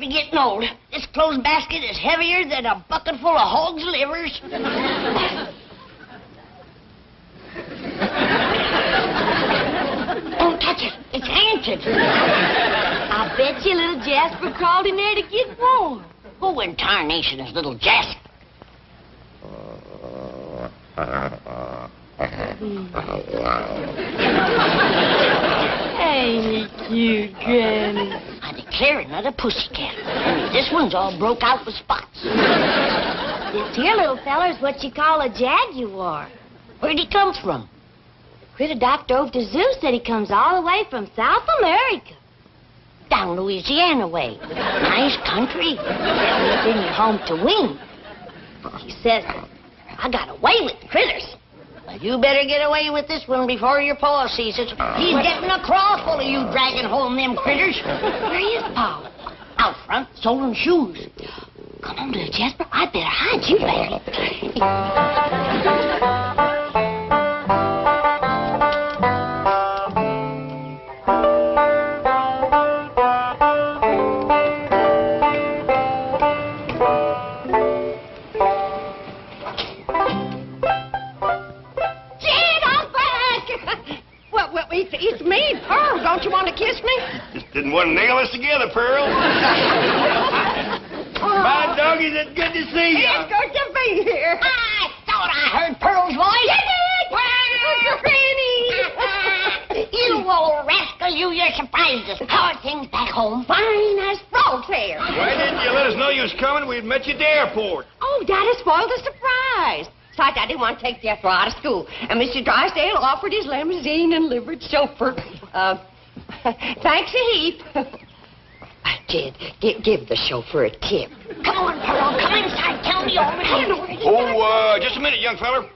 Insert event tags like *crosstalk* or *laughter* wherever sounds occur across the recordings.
Ellie, I must be getting old. This clothes basket is heavier than a bucket full of hog's livers. Don't touch it. It's haunted. I bet you little Jasper crawled in there to get warm. Who in tarnation is little Jasper? *laughs* Hmm. Ain't he cute, Granny? I declare another pussycat. Only this one's all broke out with spots. This here little feller's what you call a jaguar. Where'd he come from? Critter doctor over to zoo said he comes all the way from South America. Down Louisiana way. Nice country. Bring you home to wing. He says, I got away with the critters. Well, you better get away with this one before your pa sees it. He's uh, getting a craw full of you dragging home them critters. Where is Pa? Out front, soling shoes. Come on, little Jasper. I better hide you, Larry. *laughs* Just didn't want to nail us together, Pearl. *laughs* My doggies, it's good to see you. It's good to be here. I thought I heard Pearl's voice. You did? Granny. *laughs* you old rascal, you, you're surprised us. How are things back home? Fine as frog's hair. Why didn't you let us know you was coming? We'd met you at the airport. Oh, Daddy spoiled the surprise. Besides, I didn't want to take Jethro out of school, and Mr. Drysdale offered his limousine and livered chauffeur. Uh, *laughs* thanks a heap. *laughs* Uh, Jed, give, give the chauffeur a tip. Come on, Pearl. Come inside. Tell me all about it. Oh, uh, just a minute, young feller.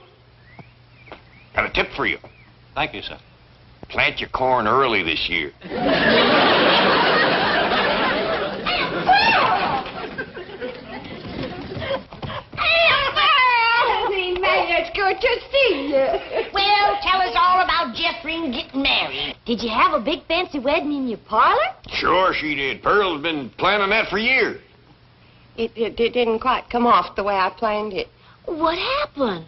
Got a tip for you. Thank you, sir. Plant your corn early this year. *laughs* Hey, May, it's good to see you. Well, tell us all about Jethrine getting married. Did you have a big fancy wedding in your parlor? Sure she did. Pearl's been planning that for years. It, it, it didn't quite come off the way I planned it. What happened?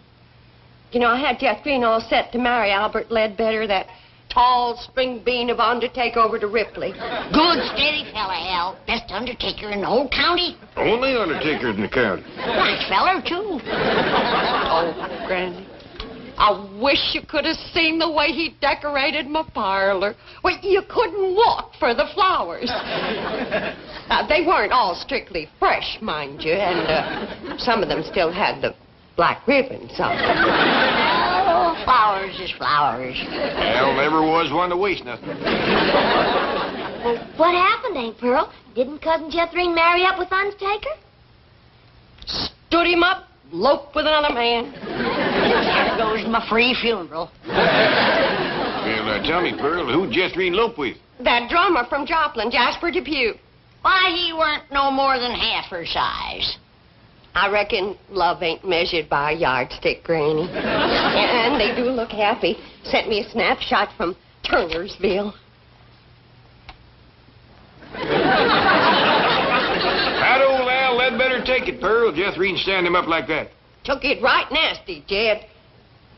You know, I had Jethrine all set to marry Albert Ledbetter, that tall spring bean of undertaker over to Ripley. Good, steady fella, Al. Best undertaker in the whole county. Only undertaker in the county. Nice feller, too. *laughs* Oh, Granny. I wish you could have seen the way he decorated my parlor. Well, you couldn't walk for the flowers. *laughs* Uh, they weren't all strictly fresh, mind you, and uh, some of them still had the black ribbons on them. Oh, flowers is flowers. Al never was one to waste nothing. Well, what happened, Aunt Pearl? Didn't Cousin Jethrine marry up with Undertaker? Stood him up, loped with another man. There goes my free funeral. Well, uh, tell me, Pearl, who'd Jethrine lope with? That drummer from Joplin, Jasper Depew. Why, he weren't no more than half her size. I reckon love ain't measured by a yardstick, Granny. and they do look happy. Sent me a snapshot from Turnersville. How'd old Al Ledbetter take it, Pearl? Jethrine stand him up like that. Took it right nasty, Jed.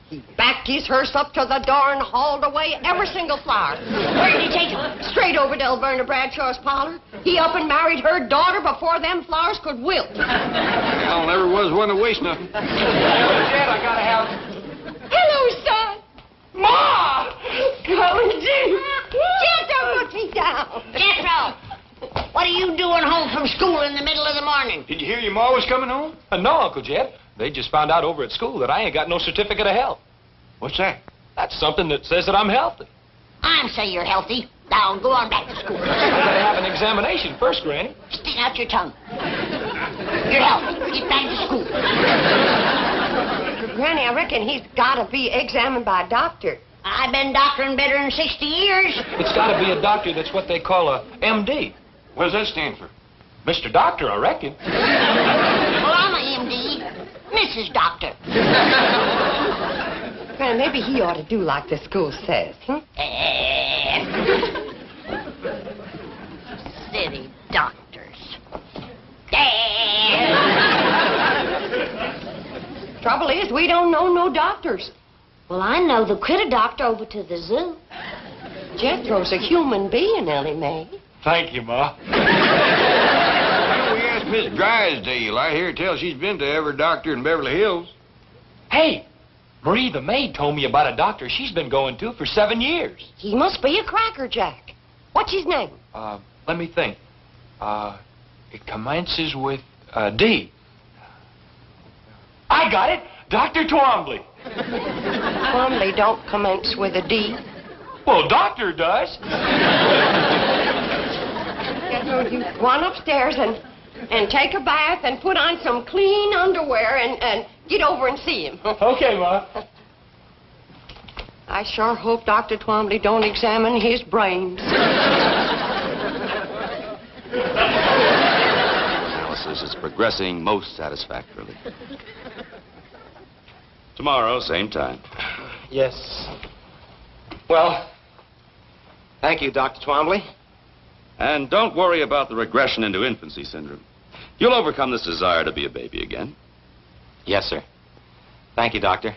He backed his hearse up to the door and hauled away every single flower. Where did he take him? Straight over to Elverna Bradshaw's parlor. He up and married her daughter before them flowers could wilt. Al never was one to waste nothing. Hello, son. Ma! Come and do. Jed, don't put me down. Jethro, what are you doing home from school in the middle of the morning? Did you hear your ma was coming home? Uh, no, Uncle Jed. They just found out over at school that I ain't got no certificate of health. What's that? That's something that says that I'm healthy. I'm say you're healthy. Now go on back to school. *laughs* I gotta have an examination first, Granny. Stick out your tongue. You're healthy. Get back to school. Granny, I reckon he's got to be examined by a doctor. I've been doctoring better than 60 years. It's gotta be a doctor that's what they call a MD. What does that stand for? Mr. Doctor, I reckon. *laughs* Well, I'm a MD. Mrs. Doctor. Granny, maybe he ought to do like the school says. Hmm? *laughs* City doctors. Dad! *laughs* Trouble is, we don't know no doctors. Well, I know the critter doctor over to the zoo. Jethro's a human being, Ellie Mae. Thank you, Ma. We ask Miss Drysdale? I hear tell she's been to every doctor in Beverly Hills. Hey, Marie the maid told me about a doctor she's been going to for seven years. He must be a crackerjack. What's his name? Uh, let me think. Uh, it commences with uh, D. I got it. Dr. Twombly. *laughs* Twombly don't commence with a D. Well, doctor does. Jethro, you run upstairs and and take a bath and put on some clean underwear and, and get over and see him. *laughs* Okay, Ma. I sure hope Dr. Twombly don't examine his brains. Analysis is progressing most satisfactorily. Tomorrow, same time. Yes. Well, thank you, Dr. Twombly. And don't worry about the regression into infancy syndrome. You'll overcome this desire to be a baby again. Yes, sir. Thank you, Doctor.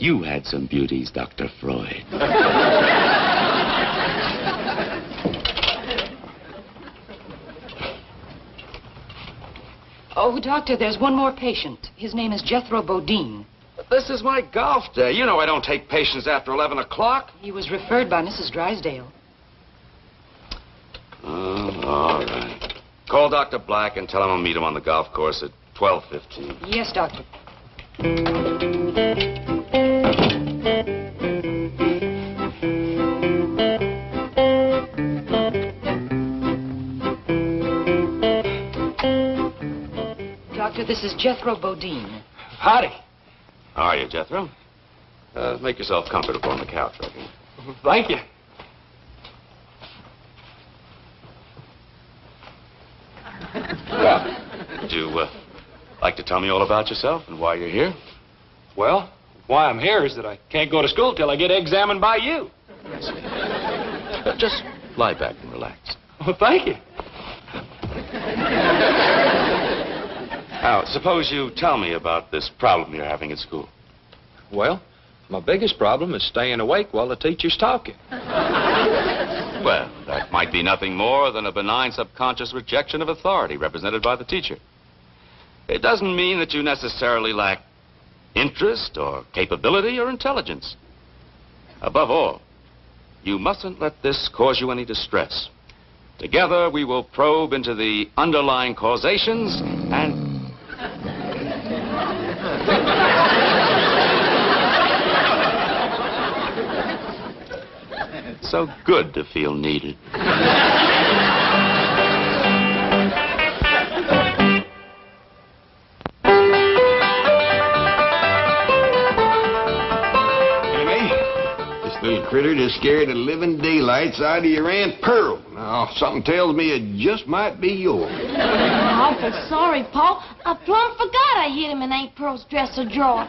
You had some beauties, Dr. Freud. *laughs* Oh, Doctor, there's one more patient. His name is Jethro Bodine. This is my golf day. You know I don't take patients after 11 o'clock. He was referred by Mrs. Drysdale. Oh, all right. Call Dr. Black and tell him I'll meet him on the golf course at 12.15. Yes, Doctor. This is Jethro Bodine. Howdy. How are you, Jethro? Uh, make yourself comfortable on the couch right here. Thank you. Well, would you uh, like to tell me all about yourself and why you're here? Well, why I'm here is that I can't go to school till I get examined by you. Uh, just lie back and relax. Well, thank you. Now, suppose you tell me about this problem you're having at school. Well, my biggest problem is staying awake while the teacher's talking. *laughs* Well, that might be nothing more than a benign subconscious rejection of authority represented by the teacher. It doesn't mean that you necessarily lack interest or capability or intelligence. Above all, you mustn't let this cause you any distress. Together, we will probe into the underlying causations and. so good to feel needed. This little critter just scared the living daylights out of your Aunt Pearl. Now, something tells me it just might be yours. Oh, Awful sorry, Paul. I plumb forgot I hid him in Aunt Pearl's dresser drawer.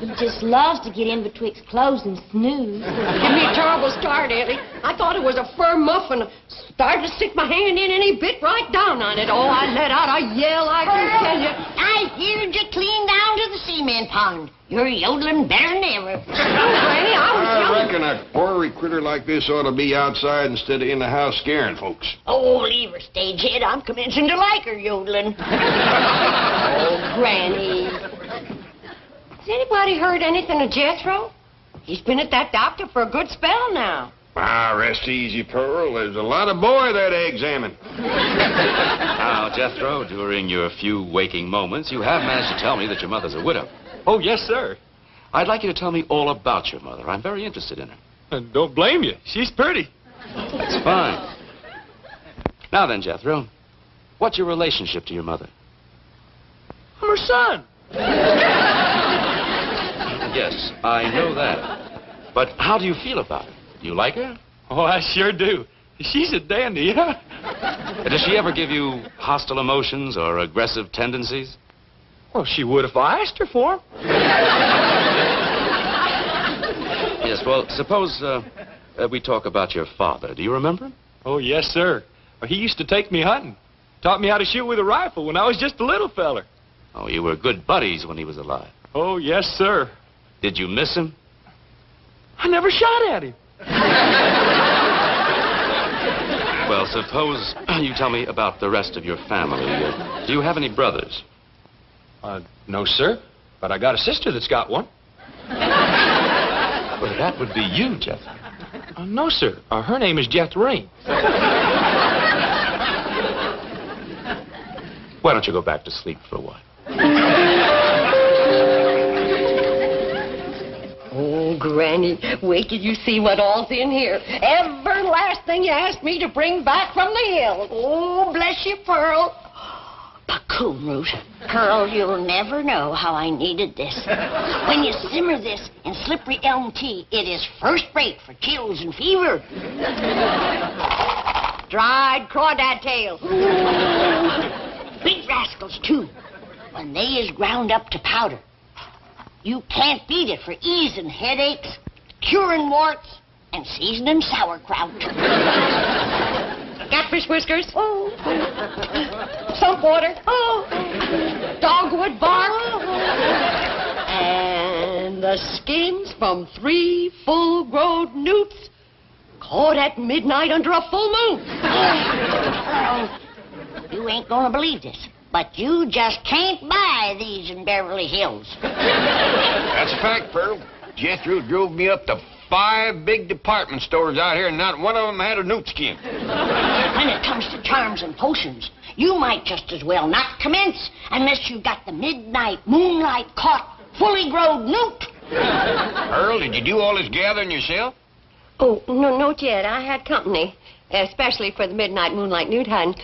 He just loves to get in betwixt clothes and snooze. Give me a terrible start, Ellie. I thought it was a fur muffin. Started to stick my hand in and he bit right down on it. Oh, I let out a yell, I can tell you. I heard you clean down to the cement pond. You're yodeling better than ever. *laughs* Granny, I was I young. reckon a ornery critter like this ought to be outside instead of in the house scaring folks. Oh, leave her, stagehead. I'm commencing to like her yodeling. *laughs* oh, Granny. Has anybody heard anything of Jethro? He's been at that doctor for a good spell now. Ah, rest easy, Pearl. There's a lot of boy there to examine. *laughs* Now, Jethro, during your few waking moments, you have managed to tell me that your mother's a widow. Oh, yes, sir. I'd like you to tell me all about your mother. I'm very interested in her. And don't blame you. She's pretty. That's fine. Now then, Jethro, what's your relationship to your mother? I'm her son. Yes, I know that. But how do you feel about it? Do you like her? Oh, I sure do. She's a dandy, huh? Does she ever give you hostile emotions or aggressive tendencies? Well, she would if I asked her for 'em. Yes, well, suppose uh, uh, we talk about your father. Do you remember him? Oh, yes, sir. He used to take me hunting. Taught me how to shoot with a rifle when I was just a little feller. Oh, you were good buddies when he was alive. Oh, yes, sir. Did you miss him? I never shot at him. *laughs* Well, suppose *clears throat* you tell me about the rest of your family. Uh, do you have any brothers? Uh, no, sir. But I got a sister that's got one. Well, that would be you, Jeff. Uh, no, sir. Uh, her name is Jethrine. *laughs* Why don't you go back to sleep for a while? Oh, Granny, wait till you see what all's in here. Every last thing you asked me to bring back from the hill. Oh, bless you, Pearl. Cocoon root. Pearl, you'll never know how I needed this. *laughs* When you simmer this in slippery elm tea, it is first rate for chills and fever. *laughs* Dried crawdad tail. *laughs* Too. When they is ground up to powder. You can't beat it for easing headaches, curing warts, and seasoning sauerkraut. *laughs* Catfish whiskers. Oh. Stump water. Oh. Dogwood bark. And the skins from three full-grown newts caught at midnight under a full moon. Pearl, *laughs* you ain't gonna believe this, but you just can't buy these in Beverly Hills. *laughs* That's a fact, Pearl. Jethro drove me up to five big department stores out here, and not one of them had a newt skin. When it comes to charms and potions, you might just as well not commence unless you've got the midnight moonlight caught fully grown newt. *laughs* Pearl, did you do all this gathering yourself? Oh, no, not yet. I had company, especially for the midnight moonlight newt hunt.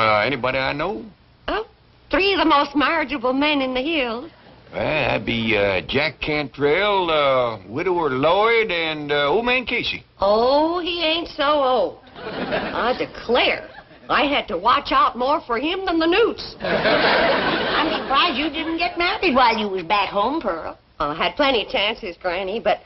Uh, anybody I know? Oh, three of the most marriageable men in the hills. Well, that'd be uh, Jack Cantrell, uh, Widower Lloyd, and uh, Old Man Casey. Oh, he ain't so old. I declare, I had to watch out more for him than the newts. I'm surprised you didn't get married while you was back home, Pearl. I had plenty of chances, Granny, but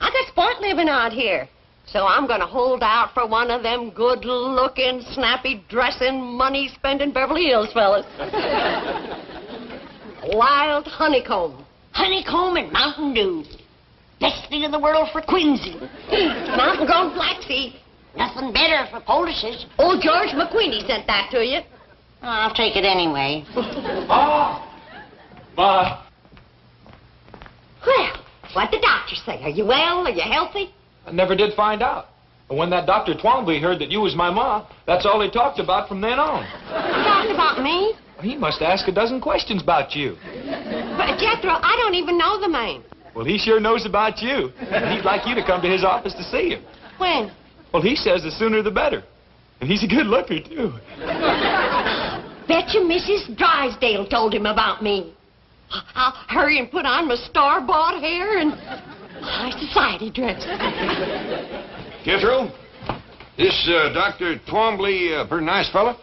I got sport living out here. So I'm going to hold out for one of them good-looking, snappy-dressing, money-spending Beverly Hills fellas. *laughs* Wild honeycomb. Honeycomb and Mountain Dew. Best thing in the world for quinsy. *laughs* Mountain-grown flaxseed. Nothing better for poultices. Old George McQueenie sent that to you. I'll take it anyway. *laughs* Ma! Ma! Well, what'd the doctor say? Are you well? Are you healthy? I never did find out. But when that Dr. Twombly heard that you was my ma, that's all he talked about from then on. Talking about me? He must ask a dozen questions about you. But Jethro, I don't even know the man. Well, he sure knows about you. And he'd like you to come to his office to see him. When? Well, he says the sooner the better. And he's a good looker, too. Bet you Mrs. Drysdale told him about me. I'll hurry and put on my star-bought hair and high society dress. *laughs* Jethro, this uh, Dr. Twombly, uh, pretty nice fella.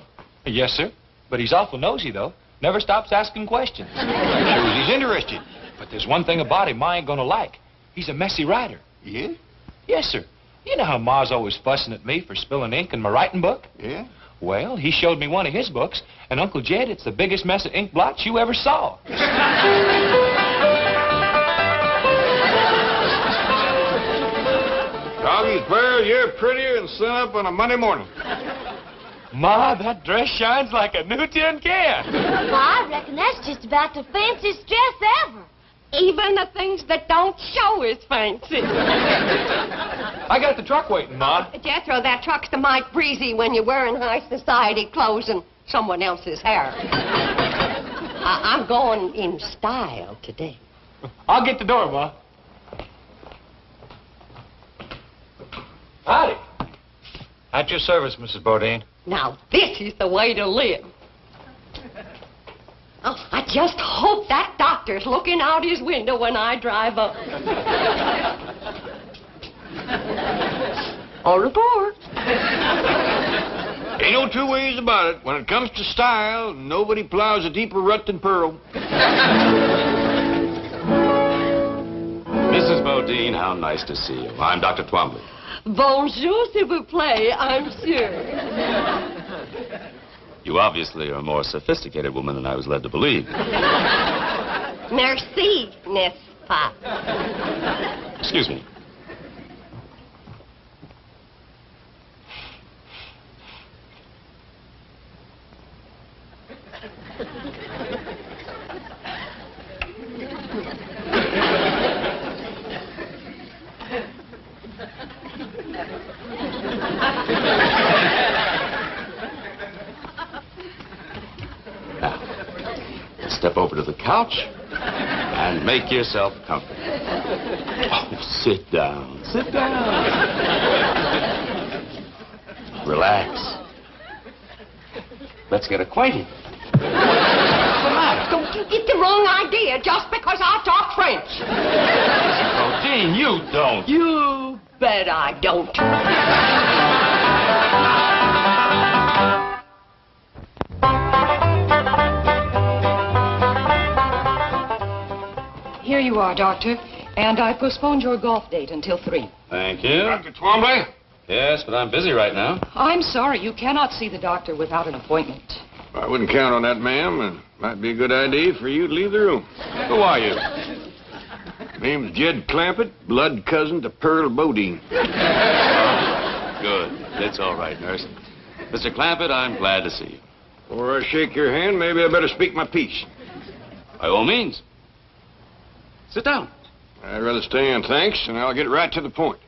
Yes, sir. But he's awful nosy, though. Never stops asking questions. Shows he's interested. But there's one thing about him I ain't gonna like. He's a messy writer. Yeah? Yes, sir. You know how Ma's always fussing at me for spilling ink in my writing book? Yeah? Well, he showed me one of his books, and Uncle Jed, it's the biggest mess of ink blots you ever saw. *laughs* Doggy's Pearl, you're prettier than sun up on a Monday morning. Ma, that dress shines like a new tin can. Ma, I reckon that's just about the fanciest dress ever. Even the things that don't show is fancy. *laughs* I got the truck waiting, Ma. Jethro, that truck's the mite breezy when you're wearing high society clothes and someone else's hair. *laughs* I- I'm going in style today. I'll get the door, Ma. Howdy. At your service, Mrs. Bodine. Now, this is the way to live. Oh, I just hope that doctor's looking out his window when I drive up. All aboard. Ain't no two ways about it. When it comes to style, nobody plows a deeper rut than Pearl. Mrs. Bodine, how nice to see you. I'm Dr. Twombly. Bonjour, s'il vous plaît, I'm sure. *laughs* You obviously are a more sophisticated woman than I was led to believe. *laughs* Merci, n'est-ce pas? Excuse me. Now, step over to the couch and make yourself comfortable. *laughs* Oh, sit down. Sit down. Relax. Let's get acquainted. Don't you get the wrong idea just because I talk French. Bodine, you don't. You bet I don't. You are, Doctor. And I postponed your golf date until 3. Thank you. Dr. Twombly? Yes, but I'm busy right now. I'm sorry, you cannot see the doctor without an appointment. I wouldn't count on that, ma'am. It might be a good idea for you to leave the room. Who are you? *laughs* Name's Jed Clampett, blood cousin to Pearl Bodine. Good. It's all right, nurse. Mr. Clampett, I'm glad to see you. Before I shake your hand, maybe I better speak my piece. By all means. Sit down. I'd rather stay stand, thanks, and I'll get right to the point.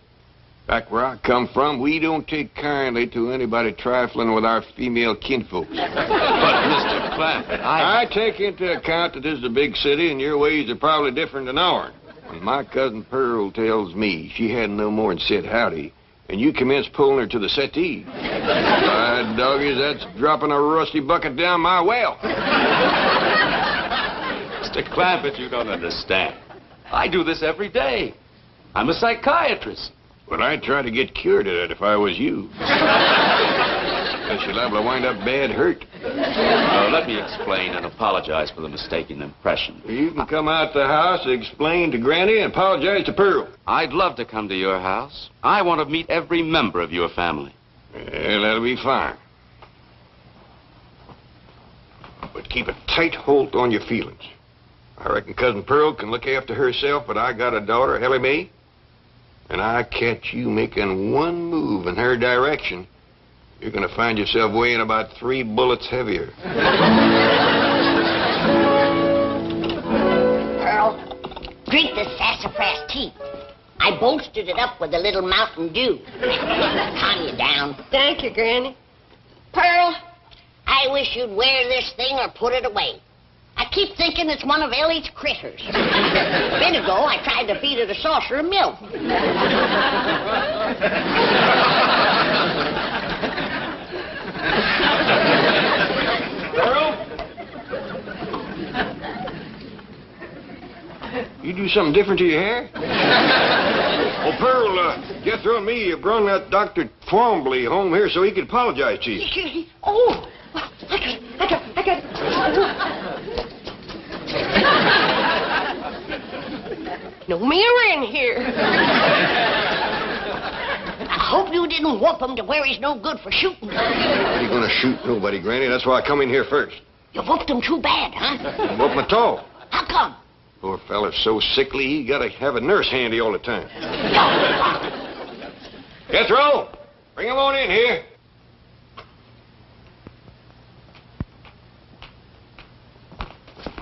Back where I come from, we don't take kindly to anybody trifling with our female kinfolks. *laughs* But, Mr. Clampett, I... I take into account that this is a big city and your ways are probably different than ours. When my cousin Pearl tells me she hadn't no more than said howdy, and you commence pulling her to the settee. By doggies, that's dropping a rusty bucket down my well. Mr. Clampett, you don't understand. I do this every day. I'm a psychiatrist. But I'd try to get cured of it if I was you. Else you're liable to wind up bad hurt. Uh, let me explain and apologize for the mistaken impression. You can come out the house, explain to Granny, and apologize to Pearl. I'd love to come to your house. I want to meet every member of your family. Well, that'll be fine. But keep a tight hold on your feelings. I reckon Cousin Pearl can look after herself, but I got a daughter, Ellie Mae, and I catch you making one move in her direction, you're going to find yourself weighing about three bullets heavier. Pearl, drink this sassafras tea. I bolstered it up with a little Mountain Dew. *laughs* Calm you down. Thank you, Granny. Pearl, I wish you'd wear this thing or put it away. I keep thinking it's one of Ellie's critters. a bit ago, I tried to feed it a saucer of milk. Pearl? You do something different to your hair? oh, Pearl, uh, Jethro and me have brought that Dr. Twombly home here so he could apologize to you. Oh, I got, I got, I got. No mirror in here. I hope you didn't whoop him to where he's no good for shooting. I ain't gonna shoot nobody, Granny. That's why I come in here first. You whooped him too bad, huh? Whoop my toe. How come? Poor feller's so sickly, he gotta have a nurse handy all the time. Jethro, bring him on in here.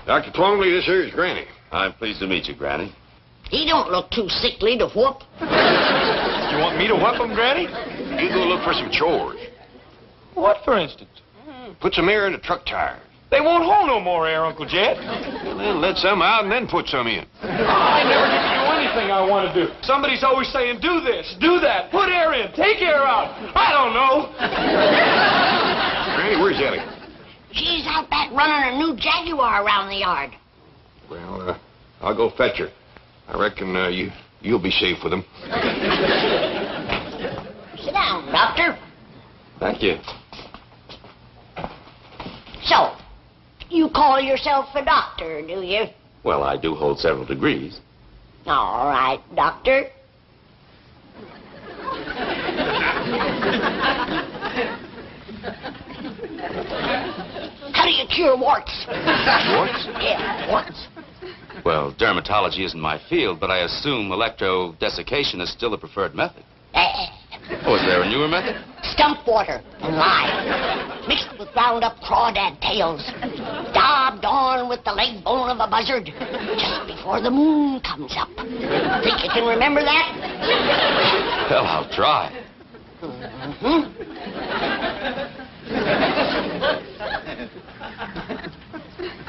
Dr. Twombly, this here's Granny. I'm pleased to meet you, Granny. He don't look too sickly to whoop. *laughs* You want me to whoop him, Granny? You go look for some chores. What, for instance? Put some air in the truck tires. They won't hold no more air, Uncle Jed. Well, then let some out and then put some in. I never get to do anything I want to do. Somebody's always saying, do this, do that, put air in, take air out. I don't know. Granny, where's Ellie? She's out back running a new Jaguar around the yard. Well, uh, I'll go fetch her. I reckon uh, you you'll be safe with him. *laughs* Sit down, Doctor. Thank you. So, you call yourself a doctor, do you? Well, I do hold several degrees. All right, Doctor. *laughs* How do you cure warts? Warts? Yeah, warts. Well, dermatology isn't my field, but I assume electrodesiccation is still the preferred method. Eh, Oh, is there a newer method? stump water and lye, mixed with ground up crawdad tails, daubed on with the leg bone of a buzzard, just before the moon comes up. Think you can remember that? Well, I'll try.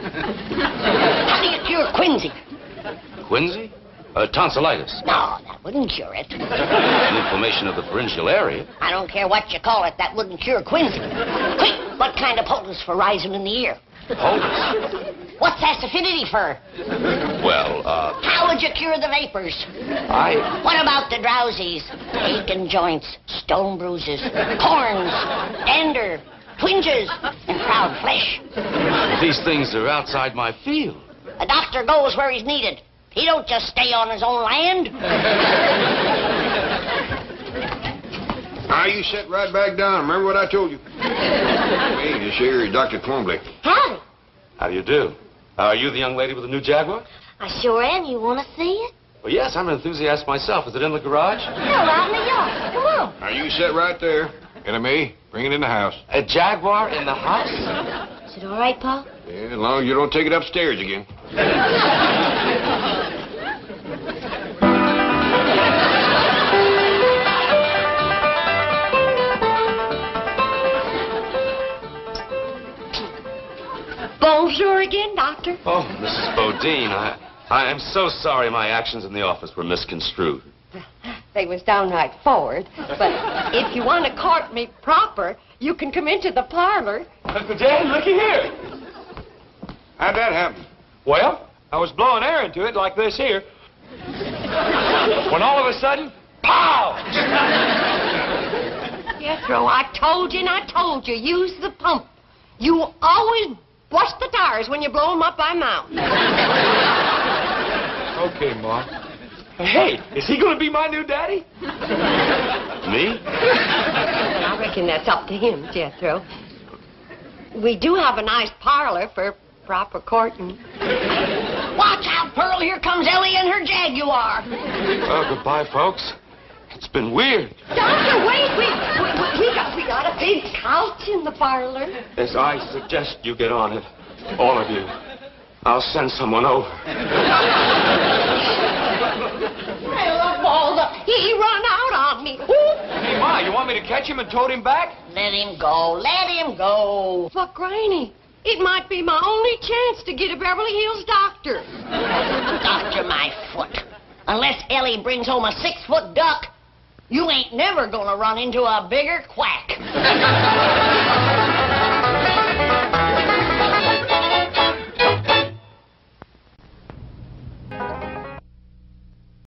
How do you cure Quincy. Quinsy? Uh, tonsillitis. No, that wouldn't cure it. An inflammation of the pharyngeal area. I don't care what you call it, that wouldn't cure quinsy. Quick, what kind of poultice for rising in the ear? Poultice. What's that affinity for? Well, uh, How would you cure the vapors? I. What about the drowsies? Aching joints, stone bruises, corns, dander, twinges, and proud flesh. These things are outside my field. A doctor goes where he's needed. He don't just stay on his own land. Now, *laughs* ah, you sit right back down. Remember what I told you. *laughs* hey, this here is Dr. Twombly. Howdy. How do you do? Uh, are you the young lady with the new Jaguar? I sure am. You want to see it? Well, yes, I'm an enthusiast myself. Is it in the garage? No, right in the yard. Come on. Now, you sit right there. Enemy, bring it in the house. A Jaguar in the house? Is it all right, Paul? Yeah, as long as you don't take it upstairs again. Bonjour again, Doctor. Oh, Mrs. Bodine, I, I am so sorry my actions in the office were misconstrued. They was downright forward, but if you want to court me proper, you can come into the parlor. Uncle Dan, looky here. How'd that happen? Well, I was blowing air into it like this here. When all of a sudden, pow! Jethro, I told you and I told you, use the pump. You always bust the tires when you blow 'em up by mouth. Okay, Ma. Hey, is he going to be my new daddy? Me? I reckon that's up to him, Jethro. We do have a nice parlor for proper courting. Watch out, Pearl. Here comes Ellie and her Jaguar. Oh, goodbye, folks. It's been weird. Doctor, wait, we, we, we, got, we got a big couch in the parlor. As I suggest you get on it, all of you. I'll send someone over. Well, Balda, he, he run out on me. Ooh. Hey, Ma, you want me to catch him and tote him back? Let him go. Let him go. But, Granny, it might be my only chance to get a Beverly Hills doctor. Doctor my foot. Unless Ellie brings home a six-foot duck, you ain't never gonna run into a bigger quack. *laughs*